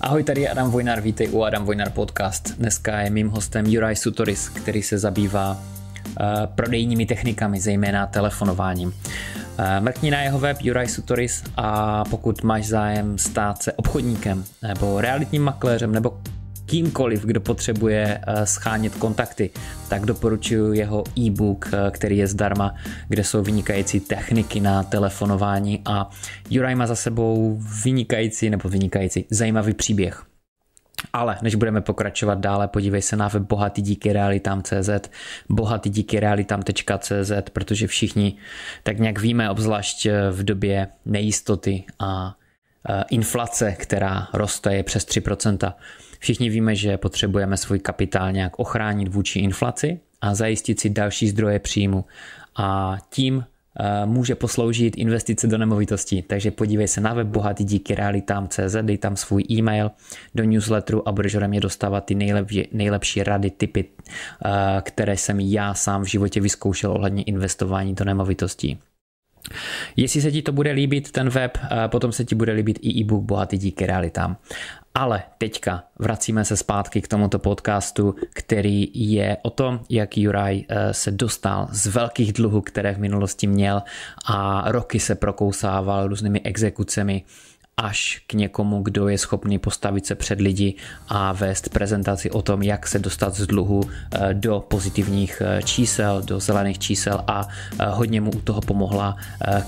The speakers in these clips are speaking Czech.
Ahoj, tady je Adam Vojnar, vítej u Adam Vojnar podcast. Dneska je mým hostem Juraj Sutoris, který se zabývá uh, prodejními technikami, zejména telefonováním. Uh, mrkni na jeho web Juraj Sutoris a pokud máš zájem stát se obchodníkem nebo realitním makléřem nebo kýmkoliv, kdo potřebuje eh, schánět kontakty, tak doporučuji jeho e-book, eh, který je zdarma, kde jsou vynikající techniky na telefonování a Juraj má za sebou vynikající nebo vynikající zajímavý příběh. Ale než budeme pokračovat dále, podívej se na web bohatý díky realitám.cz, bohatý díky realitám.cz, protože všichni tak nějak víme, obzvlášť eh, v době nejistoty a inflace, která roste, je přes 3%, Všichni víme, že potřebujeme svůj kapitál nějak ochránit vůči inflaci a zajistit si další zdroje příjmu. A tím eh, může posloužit investice do nemovitostí. Takže podívej se na web bohatý díky realitám.cz, dej tam svůj e-mail do newsletteru a budeš ode mě dostávat ty nejlepší, nejlepší rady, typy, eh, které jsem já sám v životě vyzkoušel ohledně investování do nemovitostí. Jestli se ti to bude líbit, ten web, eh, potom se ti bude líbit i e-book Bohatý díky realitám. Ale teďka vracíme se zpátky k tomuto podcastu, který je o tom, jak Juraj eh, se dostal z velkých dluhů, které v minulosti měl a roky se prokousával různými exekucemi až k někomu, kdo je schopný postavit se před lidi a vést prezentaci o tom, jak se dostat z dluhu eh, do pozitivních eh, čísel, do zelených čísel a hodně mu u toho pomohla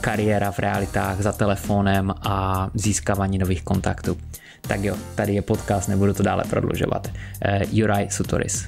kariéra v realitách za telefonem a získávání nových kontaktů. Tak jo, tady je podcast, nebudu to dále prodlužovat. Uh, Juraj Sutoris.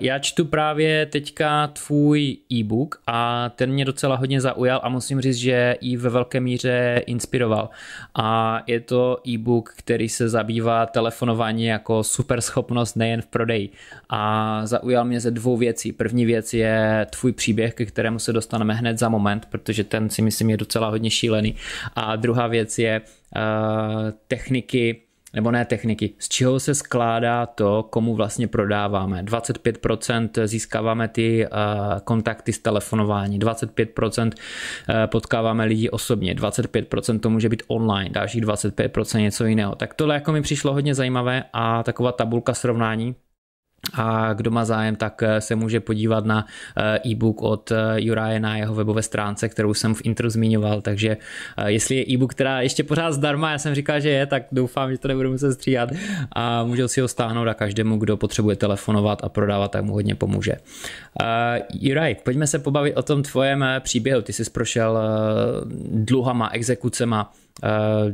Já čtu právě teďka tvůj e-book a ten mě docela hodně zaujal a musím říct, že i ve velké míře inspiroval. A je to e-book, který se zabývá telefonování jako super schopnost nejen v prodeji. A zaujal mě ze dvou věcí. První věc je tvůj příběh, ke kterému se dostaneme hned za moment, protože ten si myslím je docela hodně šílený. A druhá věc je uh, techniky nebo ne techniky, z čeho se skládá to, komu vlastně prodáváme. 25% získáváme ty uh, kontakty z telefonování, 25% uh, potkáváme lidi osobně, 25% to může být online, dalších 25% něco jiného. Tak tohle jako mi přišlo hodně zajímavé a taková tabulka srovnání a kdo má zájem, tak eh, se může podívat na eh, e-book od eh, Juraje na jeho webové stránce, kterou jsem v intro zmiňoval, takže jestli je e-book, která ještě pořád zdarma, já jsem říkal, že je, tak doufám, že to nebudu muset stříhat a můžou si ho stáhnout a každému, kdo potřebuje telefonovat a prodávat, tak mu hodně pomůže. Juraj, pojďme se pobavit o tom tvojem příběhu. Ty jsi prošel dluhama, exekucema,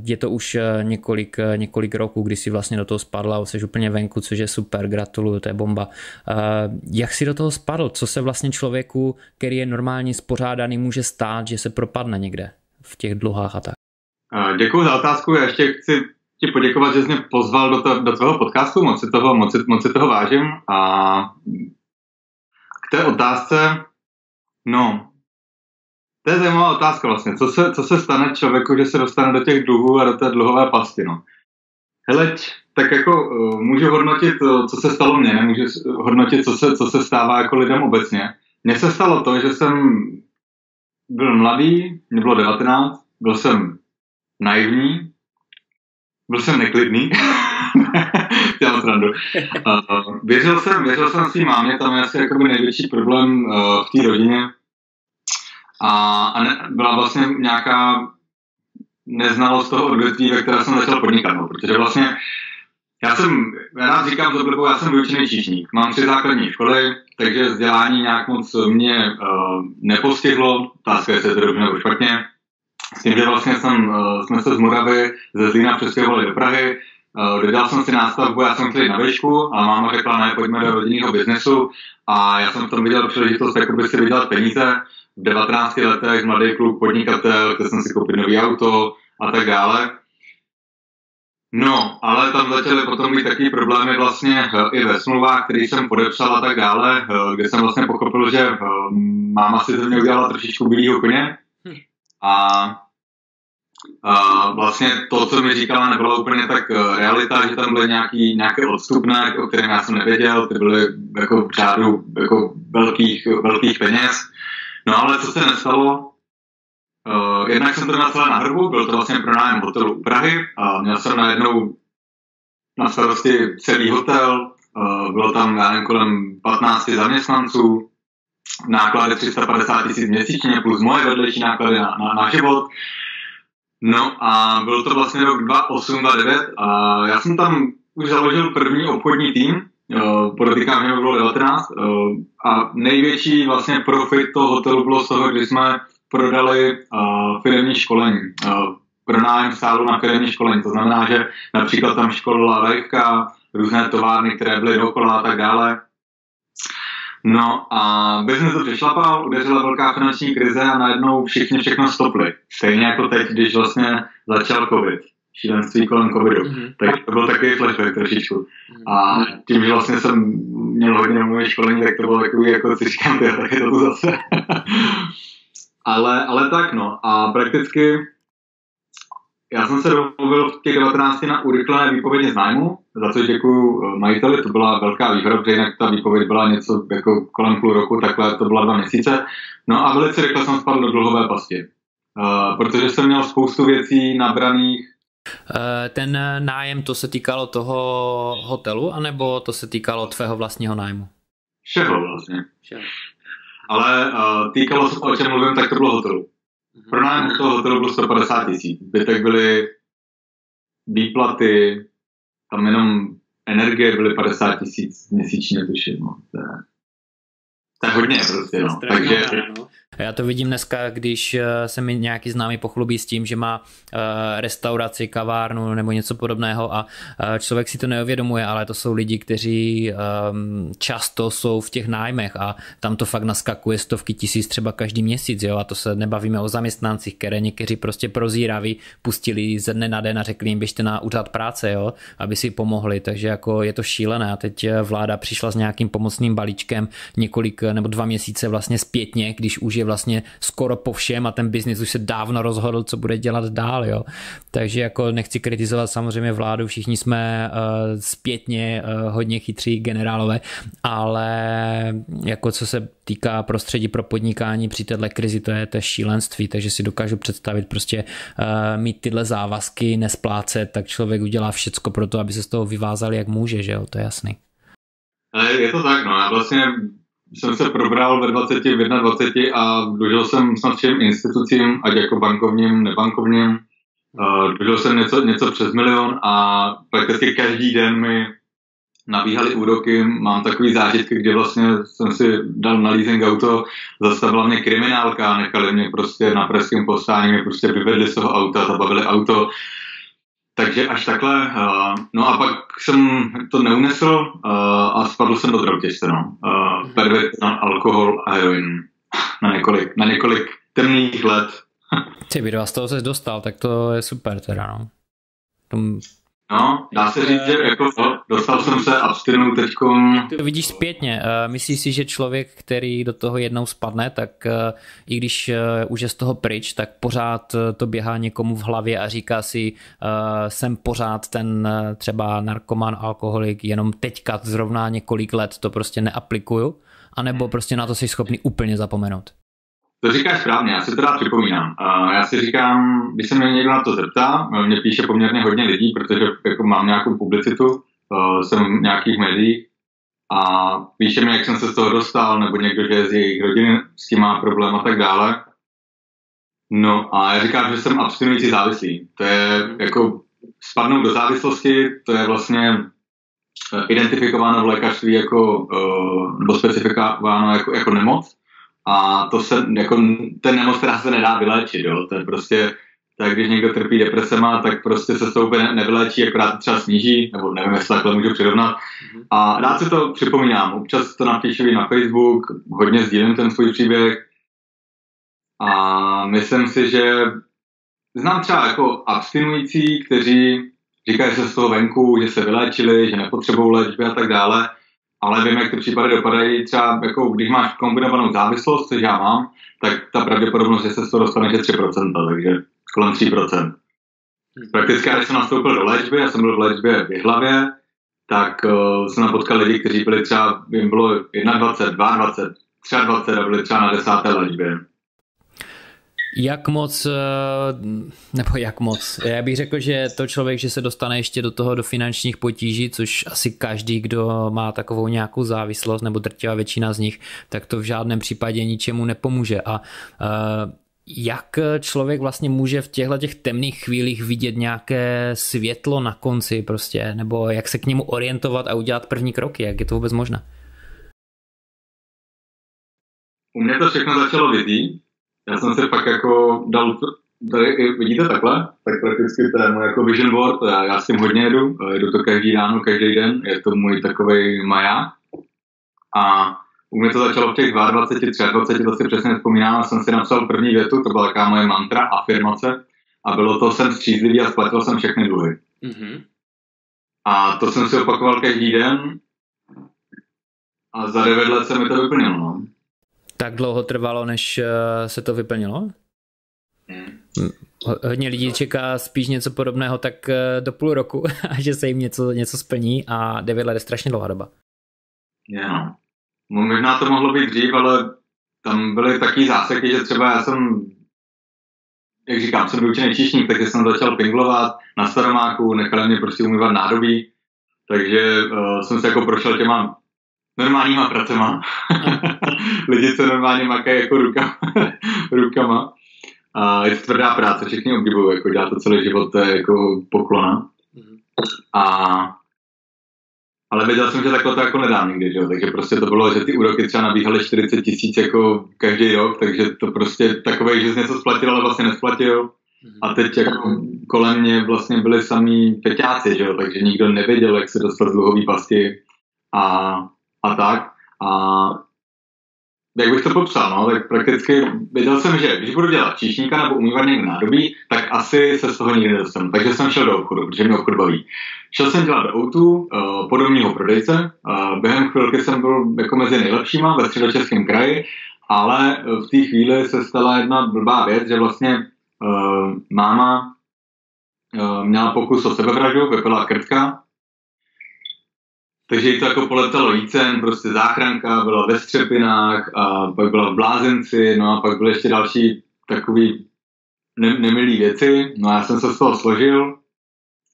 je to už eh, několik, eh, několik roků, kdy si vlastně do toho spadla, jsi úplně venku, což je super, gratuluju, to je bomba. Jak si do toho spadl? Co se vlastně člověku, který je normálně spořádaný, může stát, že se propadne někde v těch dluhách a tak? Děkuji za otázku. Já ještě chci ti poděkovat, že jsi mě pozval do, to, do tvého podcastu, moc si toho, moc, moc si toho vážím. A k té otázce, no, to je zajímavá otázka vlastně. Co se, co se stane člověku, že se dostane do těch dluhů a do té dluhové pasti, no? Hele, tak jako uh, můžu hodnotit, uh, co se stalo mně, nemůžu hodnotit, co se, co se stává jako lidem obecně. Mně se stalo to, že jsem byl mladý, mě bylo 19, byl jsem naivní, byl jsem neklidný, dělám srandu. Uh, věřil jsem, věřil jsem svým mámě, tam je asi největší problém uh, v té rodině, a, a ne, byla vlastně nějaká neznalost toho odvětví, ve které jsem začal podnikat, no, protože vlastně já jsem, já rád říkám to blbou, já jsem vyučený číšník. Mám tři základní školy, takže vzdělání nějak moc mě uh, nepostihlo, otázka je, jestli to dobře nebo špatně. S tím, že vlastně jsem, uh, jsme se z Moravy ze Zlína přestěhovali do Prahy, uh, dodal jsem si nástavbu, já jsem chtěl na výšku a máma řekla, ne, pojďme do rodinného biznesu a já jsem v tom viděl příležitost jakoby si vydělat peníze, v 19 letech mladý kluk, podnikatel, chtěl jsem si koupit nový auto a tak dále. No, ale tam začaly potom být taky problémy vlastně eh, i ve smlouvách, který jsem podepsal a tak dále, eh, kde jsem vlastně pochopil, že eh, máma si ze mě udělala trošičku bílýho koně hm. a a vlastně to, co mi říkala, nebylo úplně tak realita, že tam byly nějaký, nějaké odstupné, o kterém já jsem nevěděl, ty byly jako v řádu jako velkých, velkých peněz. No ale co se nestalo, Uh, jednak jsem to napsal na hrbu, byl to vlastně pro nájem hotelu u Prahy a měl jsem najednou na starosti celý hotel, uh, bylo tam já nevím, kolem 15 zaměstnanců, náklady 350 tisíc měsíčně plus moje vedlejší náklady na, na, na život. No a byl to vlastně rok 2008-2009 a já jsem tam už založil první obchodní tým, podotýkám, že bylo 19 uh, a největší vlastně profit toho hotelu bylo z toho, kdy jsme prodali uh, firmní školení, pronájem sálu na firmní školení. To znamená, že například tam školila lajka, různé továrny, které byly dokola a tak dále. No a biznes to přešlapal, udeřila velká finanční krize a najednou všichni všechno stopli. Stejně jako teď, když vlastně začal covid šílenství kolem covidu. Mm-hmm. Tak to byl takový flashback trošičku. Mm-hmm. A tím, že vlastně jsem měl hodně mluví školení, tak to bylo takový, jako si říkám, tak je to tu zase. ale, ale tak no. A prakticky já jsem se domluvil v těch 19 na urychlené výpovědi z nájmu, za což děkuji eh, majiteli, to byla velká výhoda, protože jinak ta výpověď byla něco jako kolem půl roku, takhle to byla dva měsíce. No a velice rychle jsem spadl do dluhové pasti, uh, protože jsem měl spoustu věcí nabraných. Eh, ten nájem, to se týkalo toho hotelu, anebo to se týkalo tvého vlastního nájmu? Všeho vlastně. Všeho. Ale uh, týkalo se o čem mluvím, tak to bylo hotelu. Mhm. Pro nájem toho hotelu bylo 150 tisíc. Zbytek byly výplaty, tam jenom energie byly 50 tisíc měsíčně, tuším. No. To je, to je hodně prostě, no. Takže, no. Já to vidím dneska, když eh, se mi nějaký známý pochlubí s tím, že má eh, restauraci, kavárnu nebo něco podobného a eh, člověk si to neuvědomuje, ale to jsou lidi, kteří ehm, často jsou v těch nájmech a tam to fakt naskakuje stovky tisíc třeba každý měsíc, jo, a to se nebavíme o zaměstnancích, které někteří prostě prozíraví, pustili ze dne na den a řekli jim běžte na úřad práce, jo, aby si pomohli, takže jako je to šílené a teď vláda přišla s nějakým pomocným balíčkem několik nebo dva měsíce vlastně zpětně, když už je vlastně skoro po všem a ten biznis už se dávno rozhodl, co bude dělat dál, jo. Takže jako nechci kritizovat samozřejmě vládu, všichni jsme uh, zpětně uh, hodně chytří generálové, ale jako co se týká prostředí pro podnikání při této krizi, to je, to je šílenství, takže si dokážu představit prostě uh, mít tyhle závazky, nesplácet, tak člověk udělá všecko pro to, aby se z toho vyvázal jak může, že jo, to je jasný. Je to tak, no, já vlastně jsem se probral ve 20, v 21 a dožil jsem snad všem institucím, ať jako bankovním, nebankovním. Uh, dožil jsem něco, něco přes milion a prakticky každý den mi nabíhaly úroky. Mám takový zážitky, kdy vlastně jsem si dal na leasing auto, zastavila mě kriminálka, nechali mě prostě na pražském postání, mě prostě vyvedli z toho auta, zabavili auto, takže až takhle. Uh, no a pak jsem to neunesl uh, a spadl jsem do drog těžce, no. Uh, pervit na alkohol a heroin. Na několik, na několik temných let. Ty by z toho se dostal, tak to je super teda, no. Tom, No, dá se říct, že jako dostal jsem se abstinu teď. To vidíš zpětně. Eh, myslíš si, že člověk, který do toho jednou spadne, tak eh, i když eh, už je z toho pryč, tak pořád to běhá někomu v hlavě a říká si, jsem pořád ten třeba narkoman, alkoholik, jenom teďka zrovna několik let to prostě neaplikuju, anebo prostě na to jsi schopný úplně zapomenout? To říkáš správně, já si rád připomínám. Já si říkám, když se mě někdo na to zeptá, mě píše poměrně hodně lidí, protože jako mám nějakou publicitu, uh, jsem v nějakých médiích a píše mi, jak jsem se z toho dostal, nebo někdo, že z jejich rodiny s tím má problém a tak dále. No a já říkám, že jsem abstinující závislý. To je jako spadnout do závislosti, to je vlastně eh, identifikováno v lékařství jako, uh, nebo specifikováno jako, jako nemoc a to se, jako, ten nemoc, která se nedá vyléčit, jo, to je prostě, tak když někdo trpí depresema, tak prostě se s tou úplně nevyléčí, akorát to třeba sníží, nebo nevím, jestli takhle můžu přirovnat. Mm-hmm. A rád si to připomínám, občas to napíšu na Facebook, hodně sdílím ten svůj příběh a myslím si, že znám třeba jako abstinující, kteří říkají, že se z toho venku, že se vyléčili, že nepotřebují léčby a tak dále, ale vím, jak ty případy dopadají. Třeba jako když máš kombinovanou závislost, což já mám, tak ta pravděpodobnost, že se z toho dostaneš je 3%, takže kolem 3%. Prakticky, když jsem nastoupil do léčby, já jsem byl v léčbě v hlavě, tak uh, jsem napotkal lidi, kteří byli třeba, jim bylo 21, 22, 23 a byli třeba na desáté léčbě. Jak moc, eh, nebo jak moc, já bych řekl, že to člověk, že se dostane ještě do toho do finančních potíží, což asi každý, kdo má takovou nějakou závislost, nebo drtivá většina z nich, tak to v žádném případě ničemu nepomůže. A uh, jak člověk vlastně může v těchto těch temných chvílích vidět nějaké světlo na konci prostě, nebo jak se k němu orientovat a udělat první kroky, jak je to vůbec možné? U mě to všechno začalo vidí. Já jsem si pak jako dal, tady vidíte takhle, tak prakticky to je můj jako vision board, já, já s tím hodně jedu, jedu to každý ráno, každý den, je to můj takový maják. A u mě to začalo v těch 22, 23, to si přesně vzpomínám, jsem si napsal první větu, to byla taková moje mantra, afirmace, a bylo to, jsem střízlivý a splatil jsem všechny dluhy. Mm-hmm. A to jsem si opakoval každý den a za devět let se mi to vyplnilo. No. Tak dlouho trvalo, než eh, se to vyplnilo? Hmm. Hodně lidí čeká spíš něco podobného tak eh, do půl roku, a že se jim něco, něco splní a devět let je strašně dlouhá doba. Yeah. No, možná to mohlo být dřív, ale tam byly taky záseky, že třeba já jsem, jak říkám, jsem vyučený číšník, takže jsem začal pinglovat na staromáku, nechali mě prostě umývat nádobí, takže uh, jsem se jako prošel těma normálníma pracema. Lidi, co normálně makají jako ruka, rukama. A je to tvrdá práce, všichni obdivují, jako dělat to celý život, to je jako poklona. A ale věděl jsem, že takhle to jako nedám nikdy, že jo? takže prostě to bylo, že ty úroky třeba nabíhaly 40 tisíc jako každý rok, takže to prostě takové, že jsi něco splatil, ale vlastně nesplatil. A teď jako kolem mě vlastně byli samý peťáci, že jo? takže nikdo nevěděl, jak se dostat z dluhový pasti a, a tak. A jak bych to popsal, no, tak prakticky věděl jsem, že když budu dělat číšníka nebo umývat někde nádobí, tak asi se z toho nikdy nedostanu. Takže jsem šel do obchodu, protože mě obchod baví. Šel jsem dělat do uh, podobného prodejce. Uh, během chvilky jsem byl jako mezi nejlepšíma ve středočeském kraji, ale v té chvíli se stala jedna blbá věc, že vlastně uh, máma uh, měla pokus o sebevraždu, vypila krtka takže to jako poletalo jícen, prostě záchranka, byla ve Střepinách a pak byla v Blázenci, no a pak byly ještě další takový ne- nemilý věci. No a já jsem se z toho složil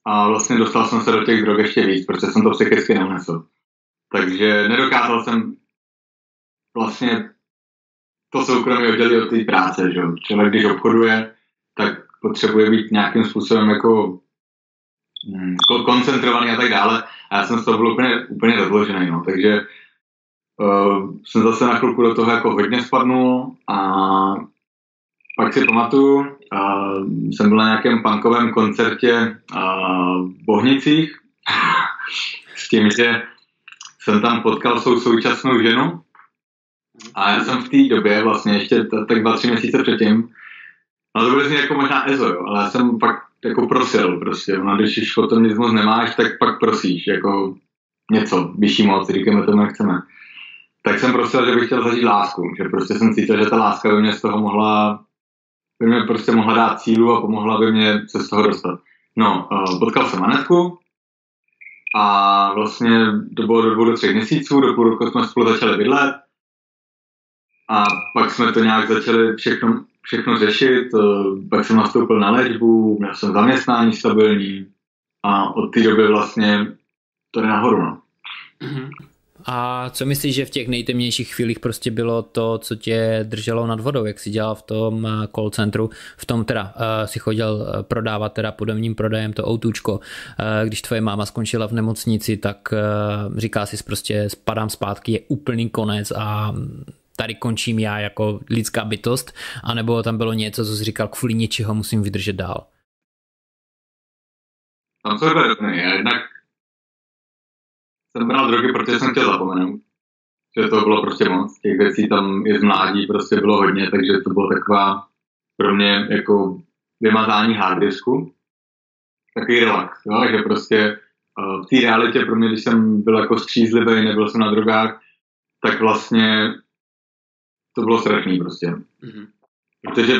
a vlastně dostal jsem se do těch drog ještě víc, protože jsem to psychicky neunesl. Takže nedokázal jsem vlastně to soukromí oddělit od té práce, že Člověk, když obchoduje, tak potřebuje být nějakým způsobem jako Hmm, koncentrovaný a tak dále. A já jsem z toho byl úplně, úplně rozložený, no. takže uh, jsem zase na chvilku do toho jako hodně spadnul a pak si pamatuju, uh, jsem byl na nějakém punkovém koncertě uh, v Bohnicích s tím, že jsem tam potkal svou současnou ženu a já jsem v té době vlastně ještě tak dva, tři měsíce předtím, no to bylo jako možná EZO, jo, ale já jsem fakt jako prosil prostě. Ona, když moc nemáš, tak pak prosíš, jako něco, vyšší moc, říkáme tomu, jak chceme. Tak jsem prosil, že bych chtěl zažít lásku, že prostě jsem cítil, že ta láska by mě z toho mohla, by mě prostě mohla dát cílu a pomohla by mě se z toho dostat. No, uh, potkal jsem Anetku a vlastně to bylo do dvou do třech měsíců, do půl roku jsme spolu začali bydlet a pak jsme to nějak začali všechno všechno řešit, eh, pak jsem nastoupil na léčbu, měl jsem zaměstnání stabilní a od té doby vlastně to jde nahoru. No. Mhm. A co myslíš, že v těch nejtemnějších chvílích prostě bylo to, co tě drželo nad vodou, jak jsi dělal v tom eh, call centru, v tom teda uh, si chodil prodávat teda podobným prodejem to autůčko. Uh, když tvoje máma skončila v nemocnici, tak uh, říká si prostě spadám zpátky, je úplný konec a tady končím já jako lidská bytost, anebo tam bylo něco, co jsi říkal, kvůli něčeho musím vydržet dál? Tam se je jednak jsem bral drogy, protože jsem chtěl zapomenout. Že to bylo prostě moc. Těch věcí tam i z mládí prostě bylo hodně, takže to bylo taková pro mě jako vymazání harddisku. Takový relax, jo? že prostě uh, v té realitě pro mě, když jsem byl jako střízlivý, nebyl jsem na drogách, tak vlastně to bylo strašný prostě. Mm-hmm. Protože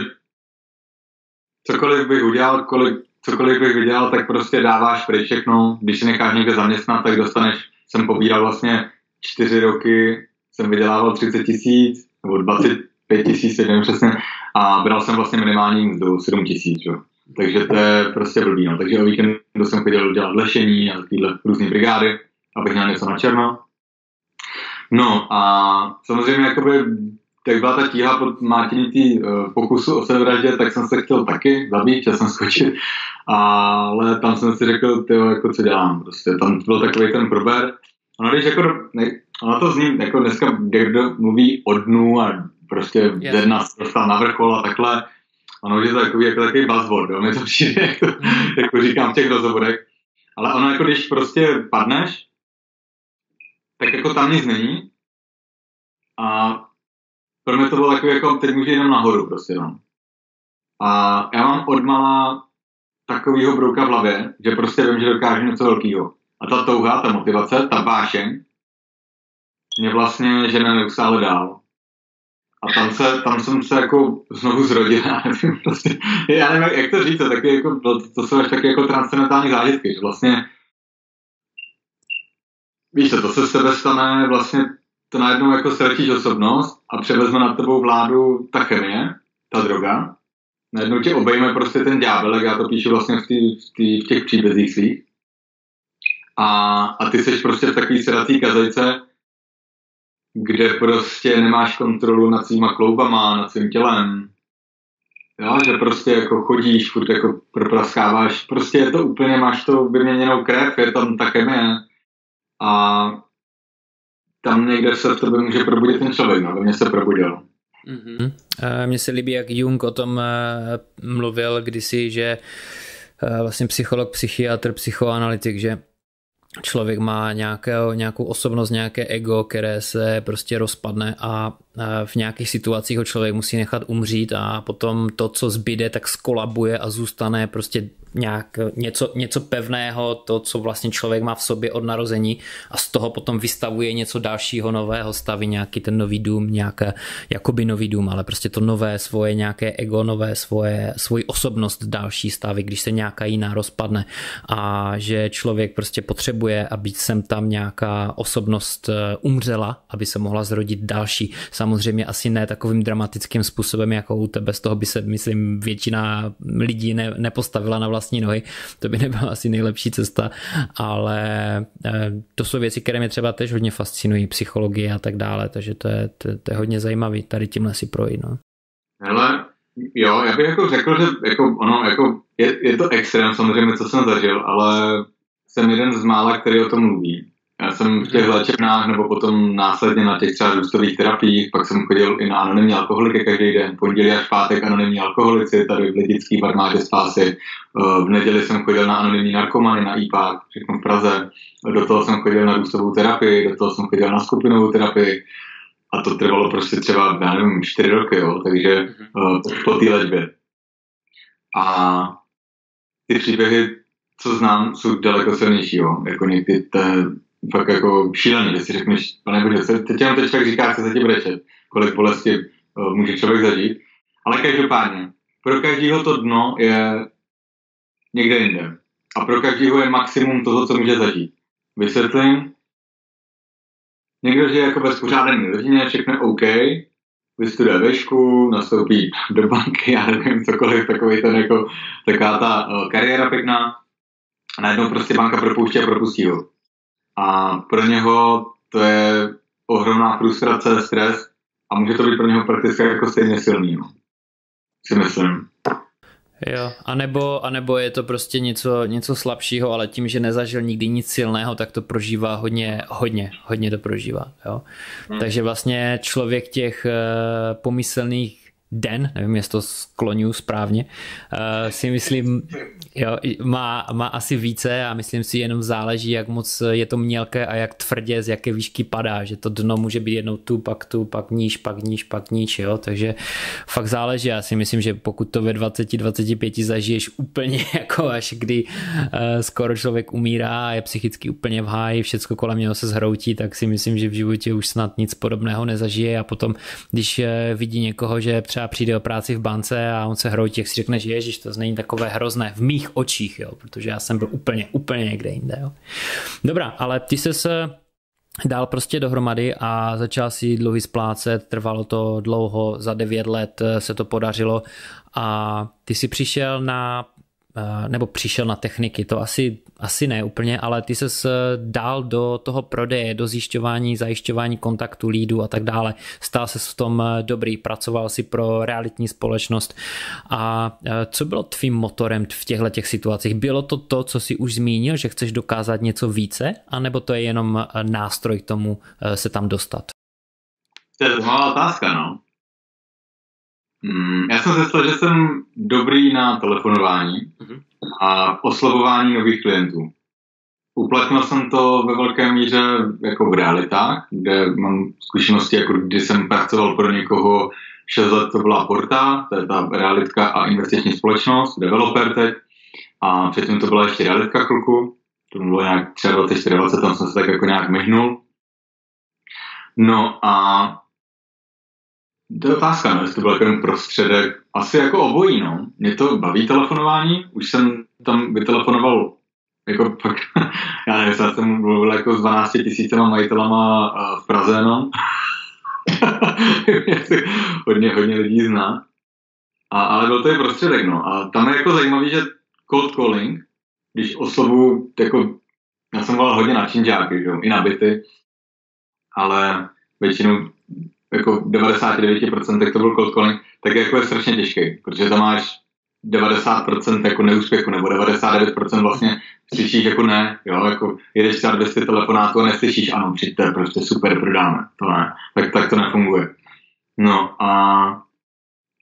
cokoliv bych udělal, kolik, cokoliv bych vydělal, tak prostě dáváš pryč všechno. Když si necháš někde zaměstnat, tak dostaneš, jsem pobíral vlastně čtyři roky, jsem vydělával 30 tisíc, nebo 25 tisíc, nevím přesně, a bral jsem vlastně minimální mzdu 7 tisíc, takže to je prostě blbý. No. Takže o víkendu jsem chodil dělat lešení a takovéhle různé brigády, abych měl něco na černo. No a samozřejmě jakoby, tak byla ta tíha pod Martinitý uh, pokusu o sebevraždě, tak jsem se chtěl taky zabít, chtěl jsem skočit, ale tam jsem si řekl, tyjo, jako co dělám, prostě tam byl takový ten prober. Ono, když jako, ne, ono to zní, jako dneska kdo mluví o dnu a prostě yes. ze dna dostal na vrchol a takhle, ono, že to je takový, jako takový buzzword, jo, mi to přijde, jako, jako říkám v těch rozhovorech, ale ono jako když prostě padneš, tak jako tam nic není. A pro mě to bylo takový, jako teď může jenom nahoru prostě, no. A já mám odmala takovýho brouka v hlavě, že prostě vím, že dokážu něco velkého. A ta touha, ta motivace, ta vášeň, mě vlastně žene neustále dál. A tam, se, tam jsem se jako znovu zrodil, já nevím, prostě, já nevím, jak to říct, taky jako, to, to jsou až taky jako transcendentální zážitky, že vlastně víš co, to se z tebe stane vlastně, to najednou jako ztratíš osobnost a převezme nad tebou vládu ta chemie, ta droga. Najednou tě obejme prostě ten ďábel, jak já to píšu vlastně v, tý, v, tý, v těch příbězích svých. A, a ty jsi prostě v takový sedací kazajce, kde prostě nemáš kontrolu nad svýma kloubama, nad svým tělem. Jo, že prostě jako chodíš, furt jako propraskáváš, prostě je to úplně, máš to vyměněnou krev, je tam ta chemie, a tam někde se v tobě může probudit ten člověk, no, mě se probudil. Mm-hmm. Mně se líbí, jak Jung o tom eh, mluvil kdysi, že eh, vlastně psycholog, psychiatr, psychoanalytik, že člověk má nějakého, nějakou osobnost, nějaké ego, které se prostě rozpadne a v nějakých situacích ho člověk musí nechat umřít a potom to, co zbyde, tak skolabuje a zůstane prostě nějak něco, něco pevného, to, co vlastně člověk má v sobě od narození a z toho potom vystavuje něco dalšího nového, staví nějaký ten nový dům, nějaké, jakoby nový dům, ale prostě to nové svoje nějaké ego, nové svoje, svoji osobnost další staví, když se nějaká jiná rozpadne a že člověk prostě potřebuje, aby sem tam nějaká osobnost eh, umřela, aby se mohla zrodit další. Samozřejmě asi ne takovým dramatickým způsobem, jako u tebe, z toho by se, myslím, většina lidí ne, nepostavila na vlastní nohy, to by nebyla asi nejlepší cesta, ale eh, to jsou věci, které mě třeba tež hodně fascinují, psychologie a tak dále, takže to je, to, to je hodně zajímavý, tady tímhle si projít. No. Hele, jo, já bych jako řekl, že jako, ono, jako je, je to extrém samozřejmě, co jsem zažil, ale jsem jeden z mála, který o tom mluví. Já jsem v těch léčebnách nebo potom následně na těch třeba růstových terapiích, pak jsem chodil i na anonymní alkoholiky každý den, pondělí až pátek anonymní alkoholici tady v Lidický v armádě spásy. Eh, v neděli jsem chodil na anonymní narkomany, na IPAK, všechno v Praze. Do toho jsem chodil na růstovou terapii, do toho jsem chodil na skupinovou terapii. A to trvalo prostě třeba, já nevím, čtyři roky, jo, takže uh, po té léčbě. A ty příběhy, co znám, jsou daleko silnější, jo. Jako někdy te, fakt jako šílený, že si řekneš, pane bože, se, teď jenom teď fakt říká, se ti brečet, kolik bolesti uh, může člověk zažít. Ale každopádně, pro každého to dno je někde jinde. A pro každého je maximum toho, co může zažít. Vysvětlím. Někdo žije jako bez pořádné rodině, všechno OK, vystuduje vešku, nastoupí do banky, já nevím, cokoliv, takový ten jako, taková ta uh, kariéra pěkná a najednou prostě banka propouští a propustí ho. A pro něho to je ohromná frustrace, stres a může to být pro něho prakticky jako stejně silný, no. si myslím. Jo, anebo, anebo je to prostě něco, něco slabšího, ale tím, že nezažil nikdy nic silného, tak to prožívá hodně, hodně, hodně to prožívá. Jo? Hmm. Takže vlastně člověk těch uh, pomyslných den, nevím, jestli to skloňuji správně, uh, si myslím, jo, má, má asi více a myslím si jenom záleží, jak moc je to mělké a jak tvrdě, z jaké výšky padá, že to dno může být jednou tu, pak tu, pak níž, pak níž, pak níž, jo, takže fakt záleží, já si myslím, že pokud to ve 20-25 zažiješ úplně jako až kdy uh, skoro člověk umírá a je psychicky úplně v háji, všecko kolem něho se zhroutí, tak si myslím, že v životě už snad nic podobného nezažije. A potom, když uh, vidí někoho, že třeba třeba přijde o práci v bance a on se hroutí, jak si řekne, že ježiš, to není takové hrozné v mých očích, jo, protože já jsem byl úplně, úplně někde jinde. Jo. Dobrá, ale ty se dál prostě dohromady a začal si dluhy splácet, trvalo to dlouho, za devět let se to podařilo a ty si přišel na Eh, nebo přišel na techniky, to asi, asi ne úplně, ale ty se dál do toho prodeje, do zjišťování, zajišťování kontaktu, lídu a tak dále. Stál se v tom eh, dobrý, pracoval si pro realitní společnost. A eh, co bylo tvým motorem v těchto těch situacích? Bylo to to, co si už zmínil, že chceš dokázat něco více, anebo to je jenom nástroj k tomu se tam dostat? To je zajímavá otázka, no. Mm, já jsem zjistil, že jsem dobrý na telefonování mm-hmm. a oslovování nových klientů. Uplatnil jsem to ve velké míře jako v realitách, kde mám zkušenosti, jako když jsem pracoval pro někoho 6 let, to byla Porta, to je ta realitka a investiční společnost, developer teď, a předtím to byla ještě realitka chvilku, to bylo nějak 23, 24, tam jsem se tak jako nějak myhnul. No a to je otázka, no, jestli to byl jako prostředek. Asi jako obojí, no. Mě to baví telefonování, už jsem tam vytelefonoval jako pak, já nevím, já jsem mluvil jako s 12 tisícema majitelama v Praze, no. hodně, hodně lidí zná. A, ale byl to i prostředek, no. A tam je jako zajímavý, že cold calling, když oslovu, jako, já jsem volal hodně na činžáky, jo, i na byty, ale většinou jako 99% to byl cold calling, tak jako je strašně těžký, protože tam máš 90% jako neúspěchu, nebo 99% vlastně slyšíš jako ne, jo, jako jedeš třeba 200 telefonátů a neslyšíš, ano, přijďte, prostě super, prodáme, to ne, tak, tak to nefunguje. No a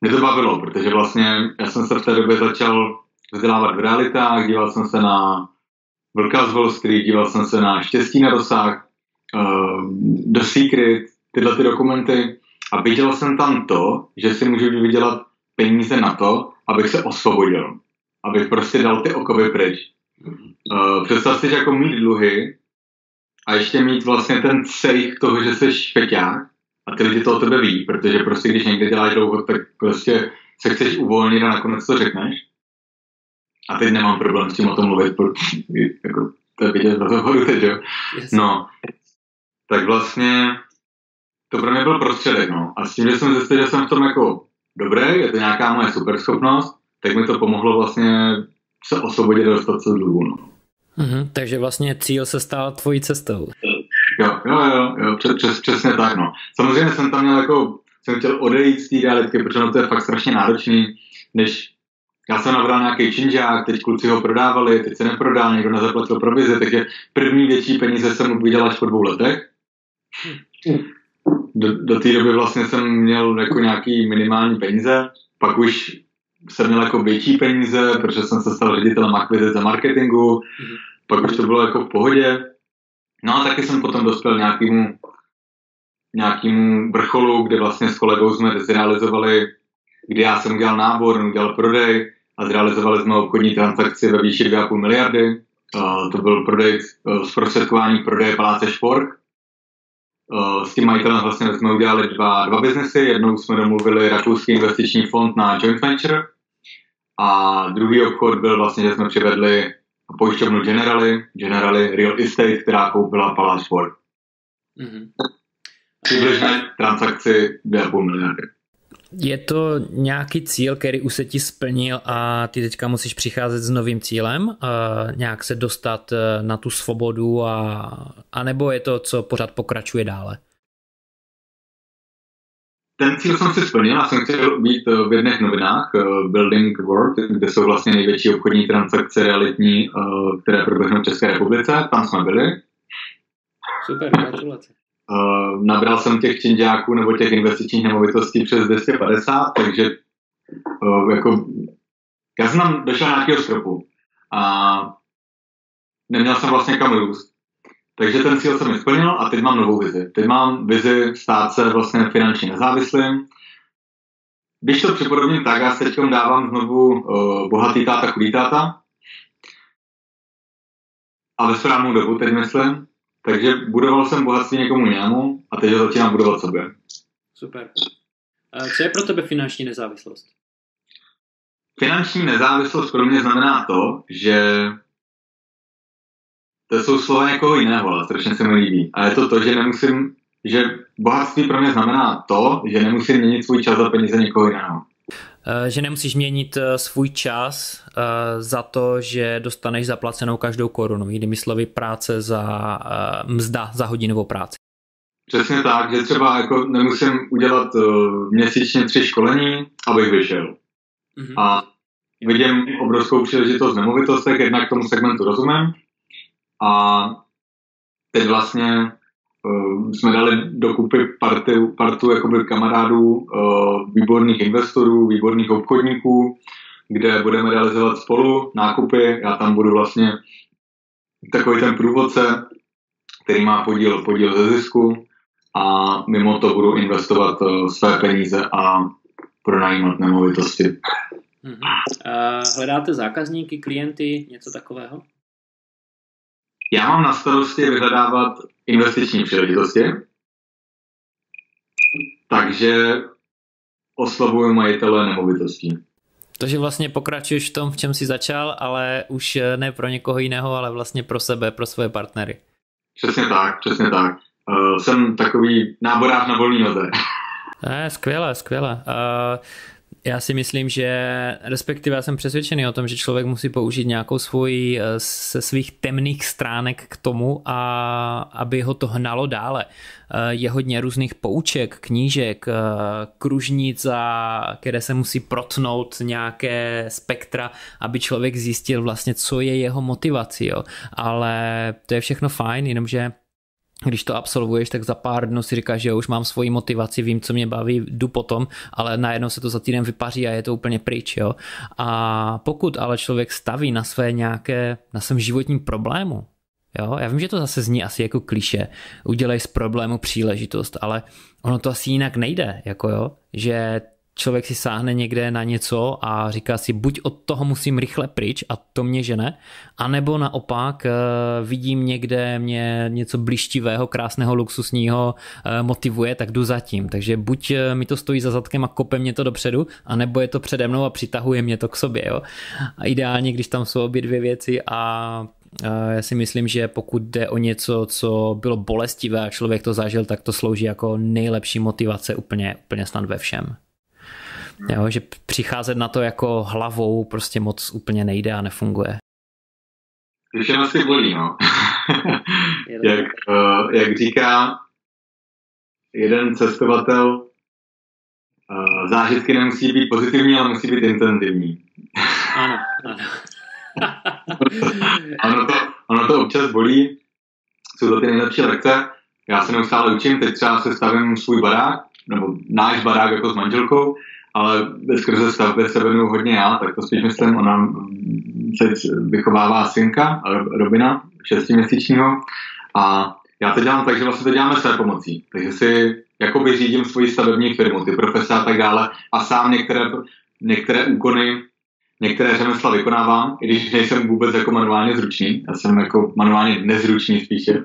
mě to bavilo, protože vlastně já jsem se v té době začal vzdělávat v realitách, díval jsem se na Vlka z Wall Street, díval jsem se na Štěstí na dosah, uh, The Secret, tyhle ty dokumenty a viděl jsem tam to, že si můžu vydělat peníze na to, abych se osvobodil. Abych prostě dal ty okovy pryč. Uh, představ si, že jako mít dluhy a ještě mít vlastně ten sejch toho, že jsi špeťák a ty lidi to o tebe ví, protože prostě když někde děláš dlouho, tak prostě se chceš uvolnit a nakonec to řekneš. A teď nemám problém s tím o tom mluvit, protože jako, to je vidět v rozhovoru teď, jo. No, tak vlastně to pro mě byl prostředek, no. A s tím, že jsem zjistil, že jsem v tom jako dobrý, je to nějaká moje superschopnost, tak mi to pomohlo vlastně se osvobodit a dostat se z dluhu, no. Mm-hmm, takže vlastně cíl se stal tvojí cestou. Jo, jo, jo, jo přes, přes, přesně tak, no. Samozřejmě jsem tam měl jako, jsem chtěl odejít z té realitky, protože to je fakt strašně náročný, než já jsem nabral nějaký činžák, teď kluci ho prodávali, teď se neprodal, někdo nezaplatil provizi, takže první větší peníze jsem viděl až po dvou letech. Do, do té doby vlastně jsem měl jako nějaký minimální peníze, pak už jsem měl jako větší peníze, protože jsem se stal ředitelem akvizice marketingu, mm-hmm. pak už to bylo jako v pohodě. No a taky jsem potom dospěl nějakému, nějakému vrcholu, kde vlastně s kolegou jsme zrealizovali, kdy já jsem udělal nábor, udělal prodej a zrealizovali jsme obchodní transakci ve výši 2,5 miliardy. Uh, to byl prodej, uh, zprostředkování prodeje Paláce Špork s tím majitelem vlastně jsme udělali dva, dva biznesy. Jednou jsme domluvili rakouský investiční fond na joint venture a druhý obchod byl vlastně, že jsme přivedli pojišťovnu Generali, Generali Real Estate, která koupila Palace Sport. Mm-hmm. Přibližně transakci 2,5 miliardy. Je to nějaký cíl, který už se ti splnil a ty teďka musíš přicházet s novým cílem, a nějak se dostat eh, na tu svobodu a, a nebo je to, co pořád pokračuje dále? Ten cíl jsem si splnil, já jsem chtěl být eh, v jedných novinách, eh, Building World, kde jsou vlastně největší obchodní transakce realitní, které proběhnou v České republice, tam jsme byli. Super, gratulace. Uh, nabral jsem těch činžáků nebo těch investičních nemovitostí přes 250, takže uh, jako, já jsem tam došel na nějakého stropu a neměl jsem vlastně kam růst. Takže ten cíl jsem splnil a teď mám novou vizi. Teď mám vizi stát se vlastně finančně nezávislým. Když to připodobním tak, já se teď dávám znovu uh, bohatý táta, chudý táta. A ve správnou dobu teď myslím. Takže budoval jsem bohatství někomu jinému a teď ho začínám budovat sobě. Super. Co je pro tebe finanční nezávislost? Finanční nezávislost pro mě znamená to, že to jsou slova někoho jiného, ale strašně se mi líbí. A je to to, že nemusím, že bohatství pro mě znamená to, že nemusím měnit svůj čas za peníze někoho jiného. Eh, že nemusíš měnit eh, svůj čas eh, za to, že dostaneš zaplacenou každou korunu. Jinými slovy práce za mzda za hodinovou práci. Přesně tak, že třeba jako nemusím udělat měsíčně tři školení, abych vyšel. Mm-hmm. A vidím obrovskou příležitost v nemovitostech, jednak tomu segmentu rozumím. A teď vlastně uh, jsme dali dokupy party, partu jakoby kamarádů, uh, výborných investorů, výborných obchodníků, kde budeme realizovat spolu nákupy. Já tam budu vlastně takový ten průvodce, který má podíl, podíl ze zisku a mimo to budu investovat uh, své peníze a pronajímat nemovitosti. Uh-huh. Uh, hledáte zákazníky, klienty, něco takového? Já mám na starosti vyhledávat investiční příležitosti, takže oslovuju majitele nemovitostí. Takže vlastně pokračuješ v tom, v čem jsi začal, ale už ne pro někoho jiného, ale vlastně pro sebe, pro svoje partnery. Přesně tak, přesně tak. Uh, jsem takový náborář na volný noze. Je, skvěle, skvěle. Uh, já si myslím, že respektive já jsem přesvědčený o tom, že člověk musí použít nějakou svoji se svých temných stránek k tomu, a aby ho to hnalo dále. Eh, je hodně různých pouček, knížek, eh, kružnic, a které se musí protnout nějaké spektra, aby člověk zjistil vlastně, co je jeho motivací. Ale to je všechno fajn, jenomže když to absolvuješ, tak za pár dnů si říkáš, že už mám svoji motivaci, vím, co mě baví, jdu potom, ale najednou se to za týden vypaří a je to úplně pryč. Jo? A pokud ale člověk staví na své nějaké, na svém životním problému, Jo, já vím, že to zase zní asi jako kliše, udělej z problému příležitost, ale ono to asi jinak nejde, jako jo, že člověk si sáhne někde na něco a říká si, buď od toho musím rychle pryč a to mě žene, anebo naopak eh, vidím někde mě něco blištivého, krásného, luxusního eh, motivuje, tak jdu zatím. Takže buď eh, mi to stojí za zadkem a kope mě to dopředu, anebo je to přede mnou a přitahuje mě to k sobě. Jo? A ideálně, když tam jsou obě dvě věci a já si myslím, že pokud jde o něco, co bylo bolestivé a člověk to zažil, tak to slouží jako nejlepší motivace úplně, úplně snad ve všem. Jo, že přicházet na to jako hlavou prostě moc úplně nejde a nefunguje. Když nás si bolí, no. jak, uh, jak říká jeden cestovatel, uh, zážitky nemusí být pozitivní, ale musí být intenzivní. ano, ano. ono, to, ono to občas bolí, jsou to ty nejlepší lekce. Já se neustále učím, teď třeba se stavím svůj barák, nebo náš barák jako s manželkou ale skrze stavbě se věnuju hodně já, tak to spíš myslím, ona se vychovává synka, Robina, šestiměsíčního, a já to dělám tak, že vlastně to děláme své pomocí. Takže si jakoby řídím svoji stavební firmu, ty profese a tak dále a sám některé, některé úkony, některé řemesla vykonávám, i když nejsem vůbec jako manuálně zručný. Já jsem jako manuálně nezručný spíše.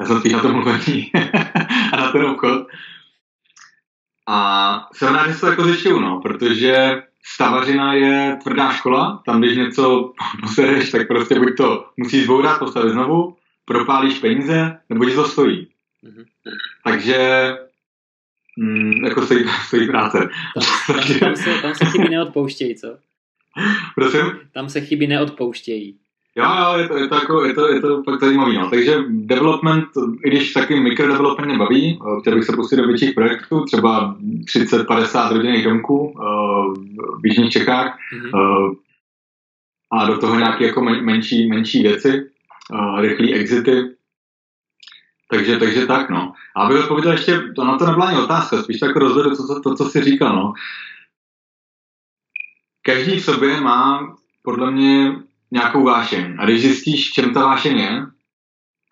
Já jsem spíš na to mluvení a na ten obchod. A jsem rád, že to jako zjišťuju, no, protože stavařina je tvrdá škola, tam když něco posereš, tak prostě buď to musíš zbourat, postavit znovu, propálíš peníze, nebo ti to stojí. Mm-hmm. Takže mm, jako stojí, stojí práce. Tam, tam, tam, se, tam se chyby neodpouštějí, co? Prosím? Tam se chyby neodpouštějí. Jo, jo, je to, je to, jako, je to, je to fakt zajímavý. No. Takže development, i když taky mikrodevelopment mě baví, eh, chtěl bych se pustit do větších projektů, třeba 30-50 rodinných domků uh, v Jižních Čechách mm-hmm. a do toho nějaké jako menší, menší věci, rychlý exity. Takže, takže tak, no. A abych odpověděl ještě, to na to nebyla ani otázka, spíš tak rozvedu to, to, to, co jsi říkal, no. Každý v sobě má podle mě nějakou vášeň. A když zjistíš, čem ta vášeň je,